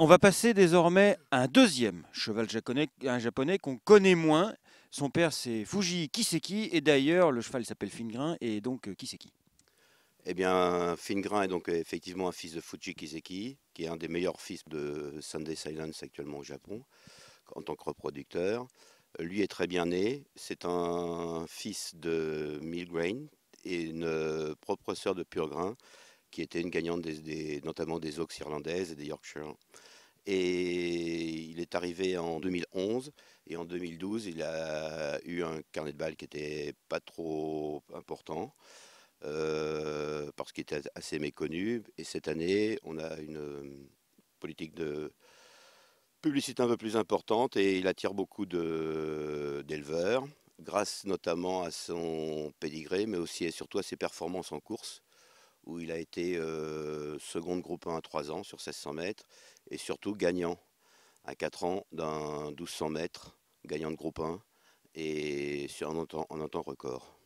On va passer désormais à un deuxième cheval japonais, qu'on connaît moins. Son père c'est Fuji Kiseki et d'ailleurs le cheval s'appelle Fingrin et donc euh, Kiseki. Eh bien, Fingrin est donc effectivement un fils de Fuji Kiseki, qui est un des meilleurs fils de Sunday Silence actuellement au Japon, en tant que reproducteur. Lui est très bien né. C'est un fils de Milgrain et une propre sœur de Purgrain, qui était une gagnante notamment des Oaks irlandaises et des Yorkshire. Et il est arrivé en 2011 et en 2012, il a eu un carnet de balles qui était pas trop important euh, parce qu'il était assez méconnu. Et cette année, on a une politique de publicité un peu plus importante et il attire beaucoup d'éleveurs grâce notamment à son pédigré, mais aussi et surtout à ses performances en course où il a été euh, seconde groupe 1 à 3 ans sur 1600 mètres et surtout gagnant à 4 ans d'un 1200 mètres, gagnant de groupe 1 et sur un un temps record.